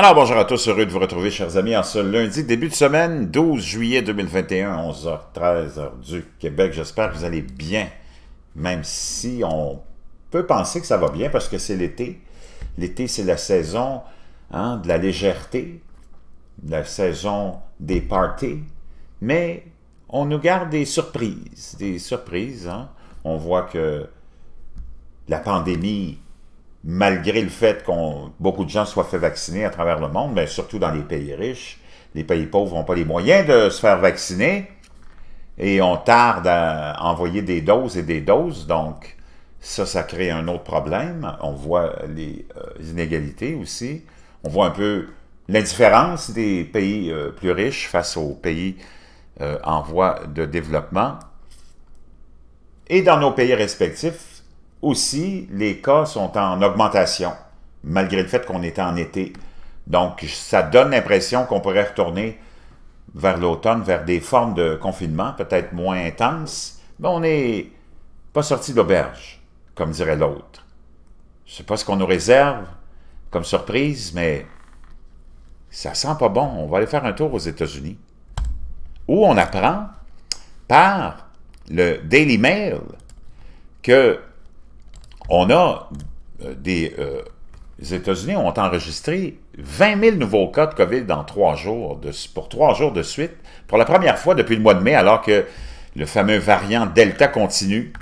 Alors, bonjour à tous, heureux de vous retrouver, chers amis, en ce lundi, début de semaine, 12 juillet 2021, 11h, 13h du Québec. J'espère que vous allez bien, même si on peut penser que ça va bien parce que c'est l'été. L'été, c'est la saison hein, de la légèreté, la saison des parties, mais on nous garde des surprises, des surprises. Hein. On voit que la pandémie malgré le fait qu'on beaucoup de gens soient fait vacciner à travers le monde, mais surtout dans les pays riches. Les pays pauvres n'ont pas les moyens de se faire vacciner et on tarde à envoyer des doses et des doses, donc ça, ça crée un autre problème. On voit les euh, inégalités aussi. On voit un peu l'indifférence des pays euh, plus riches face aux pays euh, en voie de développement. Et dans nos pays respectifs, aussi, les cas sont en augmentation, malgré le fait qu'on est en été. Donc, ça donne l'impression qu'on pourrait retourner vers l'automne, vers des formes de confinement peut-être moins intenses, mais on n'est pas sorti d'auberge, comme dirait l'autre. Je ne sais pas ce qu'on nous réserve comme surprise, mais ça sent pas bon. On va aller faire un tour aux États-Unis, où on apprend par le Daily Mail que on a euh, des... Euh, États-Unis ont enregistré 20 000 nouveaux cas de COVID dans trois jours, pour trois jours de suite, pour la première fois depuis le mois de mai, alors que le fameux variant Delta continue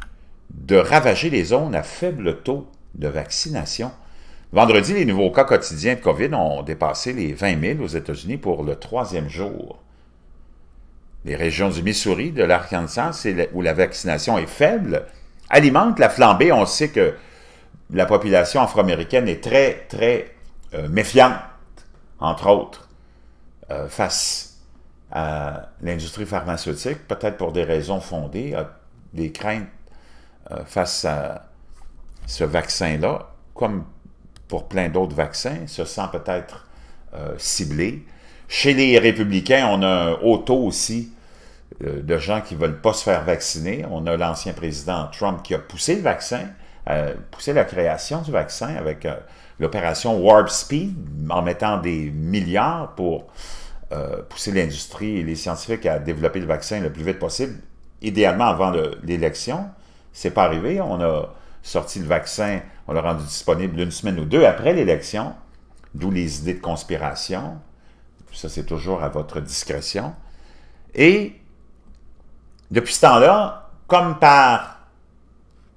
de ravager les zones à faible taux de vaccination. Vendredi, les nouveaux cas quotidiens de COVID ont dépassé les 20 000 aux États-Unis pour le troisième jour. Les régions du Missouri, de l'Arkansas, où la vaccination est faible, alimente la flambée. On sait que la population afro-américaine est très, très euh, méfiante, entre autres, euh, face à l'industrie pharmaceutique, peut-être pour des raisons fondées, des craintes euh, face à ce vaccin-là, comme pour plein d'autres vaccins, se sent peut-être ciblé. Chez les républicains, on a un haut taux aussi de gens qui ne veulent pas se faire vacciner. On a l'ancien président Trump qui a poussé le vaccin, euh, poussé la création du vaccin avec euh, l'opération Warp Speed, en mettant des milliards pour pousser l'industrie et les scientifiques à développer le vaccin le plus vite possible, idéalement avant l'élection. C'est pas arrivé. On a sorti le vaccin, on l'a rendu disponible une semaine ou deux après l'élection, d'où les idées de conspiration. Ça, c'est toujours à votre discrétion. Et depuis ce temps-là, comme par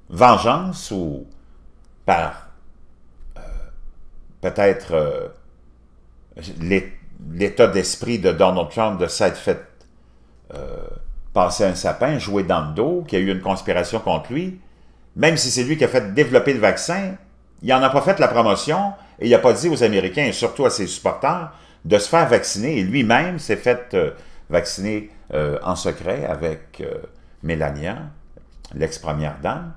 vengeance ou par euh, peut-être euh, l'état d'esprit de Donald Trump de s'être fait euh, passer un sapin, jouer dans le dos, qu'il y a eu une conspiration contre lui, même si c'est lui qui a fait développer le vaccin, il n'en a pas fait la promotion et il n'a pas dit aux Américains et surtout à ses supporters de se faire vacciner. Et lui-même s'est fait vacciner euh, en secret avec euh, Melania, l'ex-première dame,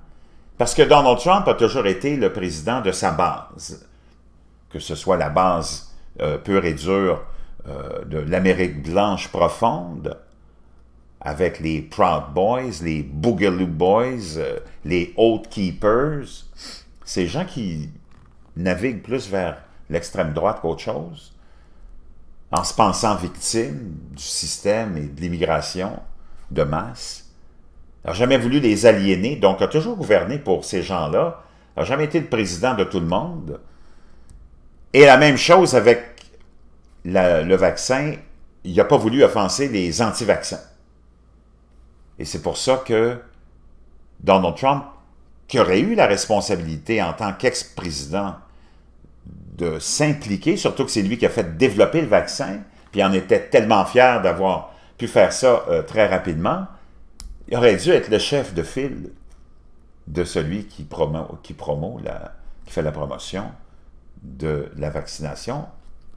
parce que Donald Trump a toujours été le président de sa base, que ce soit la base euh, pure et dure de l'Amérique blanche profonde, avec les Proud Boys, les Boogaloo Boys, les Oath Keepers, ces gens qui naviguent plus vers l'extrême droite qu'autre chose, en se pensant victime du système et de l'immigration de masse, n'a jamais voulu les aliéner, donc a toujours gouverné pour ces gens-là, n'a jamais été le président de tout le monde. Et la même chose avec le vaccin, il n'a pas voulu offenser les anti-vaccins. Et c'est pour ça que Donald Trump, qui aurait eu la responsabilité en tant qu'ex-président de s'impliquer, surtout que c'est lui qui a fait développer le vaccin, puis en était tellement fier d'avoir pu faire ça euh, très rapidement, il aurait dû être le chef de file de celui qui promeut, qui, promo la, qui fait la promotion de la vaccination.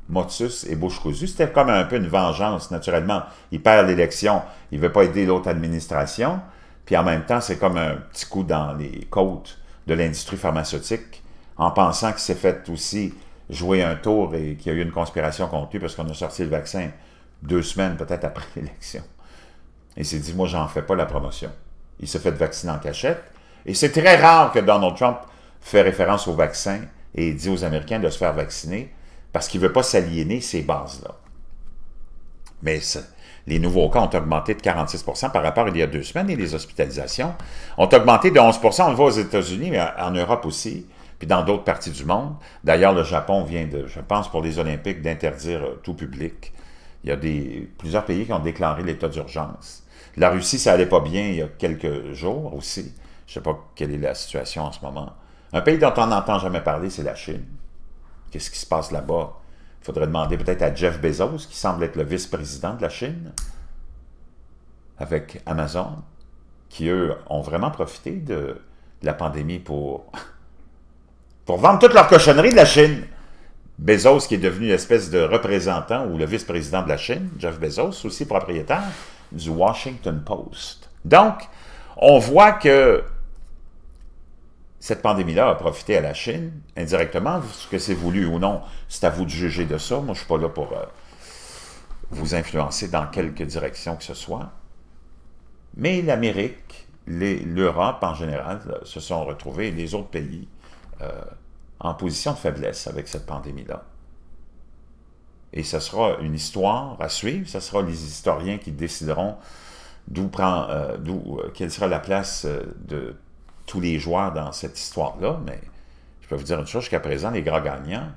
Motus et bouche c'était comme un peu une vengeance, naturellement. Il perd l'élection, il ne veut pas aider l'autre administration, puis en même temps, c'est comme un petit coup dans les côtes de l'industrie pharmaceutique, en pensant qu'il s'est fait aussi jouer un tour et qu'il y a eu une conspiration contre lui parce qu'on a sorti le vaccin deux semaines peut-être après l'élection. Il s'est dit, moi, j'en fais pas la promotion. Il s'est fait vacciner en cachette. Et c'est très rare que Donald Trump fait référence au vaccin et dit aux Américains de se faire vacciner parce qu'il ne veut pas s'aliéner ces bases-là. Mais les nouveaux cas ont augmenté de 46% par rapport à il y a deux semaines et les hospitalisations ont augmenté de 11 On le voit aux États-Unis, mais en Europe aussi, puis dans d'autres parties du monde. D'ailleurs, le Japon vient de, je pense, pour les Olympiques, d'interdire euh, tout public. Il y a des, plusieurs pays qui ont déclaré l'état d'urgence. La Russie, ça allait pas bien il y a quelques jours aussi. Je ne sais pas quelle est la situation en ce moment. Un pays dont on n'entend jamais parler, c'est la Chine. Qu'est-ce qui se passe là-bas? Il faudrait demander peut-être à Jeff Bezos, qui semble être le vice-président de la Chine, avec Amazon, qui, eux, ont vraiment profité de, la pandémie pour, pour vendre toute leur cochonnerie de la Chine. Bezos, qui est devenu une espèce de représentant ou le vice-président de la Chine, Jeff Bezos, aussi propriétaire du Washington Post. Donc, on voit que cette pandémie-là a profité à la Chine, indirectement, ce que c'est voulu ou non, c'est à vous de juger de ça. Moi, je ne suis pas là pour euh, vous influencer dans quelque direction que ce soit. Mais l'Amérique, l'Europe en général, euh, se sont retrouvés, les autres pays, euh, en position de faiblesse avec cette pandémie-là. Et ce sera une histoire à suivre, ce sera les historiens qui décideront d'où prend, d'où, quelle sera la place de tous les joueurs dans cette histoire-là, mais je peux vous dire une chose, jusqu'à présent, les grands gagnants,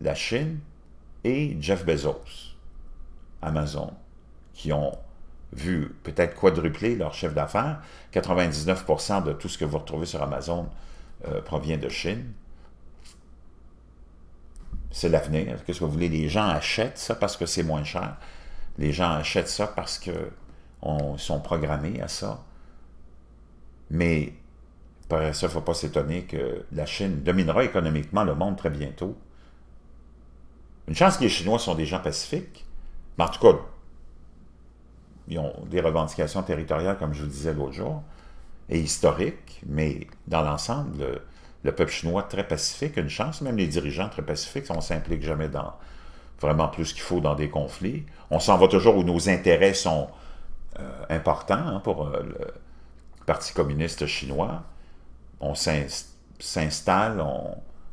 la Chine et Jeff Bezos, Amazon, qui ont vu peut-être quadrupler leur chef d'affaires. 99% de tout ce que vous retrouvez sur Amazon euh, provient de Chine. C'est l'avenir. Qu'est-ce que vous voulez? Les gens achètent ça parce que c'est moins cher. Les gens achètent ça parce qu'ils sont programmés à ça. Mais par ça, il ne faut pas s'étonner que la Chine dominera économiquement le monde très bientôt. Une chance que les Chinois sont des gens pacifiques, mais en tout cas, ils ont des revendications territoriales, comme je vous disais l'autre jour, et historiques, mais dans l'ensemble, le, peuple chinois très pacifique, une chance, même les dirigeants très pacifiques, on ne s'implique jamais dans vraiment plus qu'il faut dans des conflits. On s'en va toujours où nos intérêts sont euh, importants hein, pour euh, le Parti communiste chinois on s'installe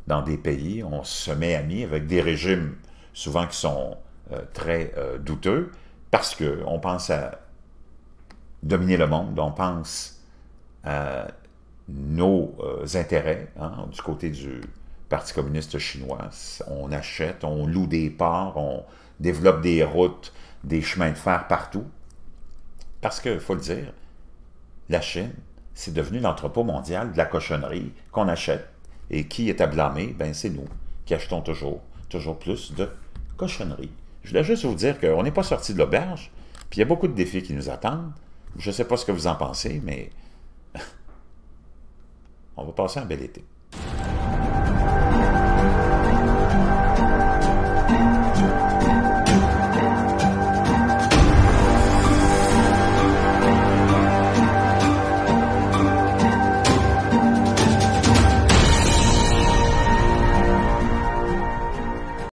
dans des pays, on se met amis avec des régimes souvent qui sont euh, très douteux, parce qu'on pense à dominer le monde, on pense à nos euh, intérêts hein, du côté du Parti communiste chinois. On achète, on loue des ports, on développe des routes, des chemins de fer partout. Parce qu'il faut le dire, la Chine, c'est devenu l'entrepôt mondial de la cochonnerie qu'on achète. Et qui est à blâmer? Ben, c'est nous, qui achetons toujours, toujours plus de cochonneries. Je voulais juste vous dire qu'on n'est pas sorti de l'auberge, puis il y a beaucoup de défis qui nous attendent. Je ne sais pas ce que vous en pensez, mais on va passer un bel été.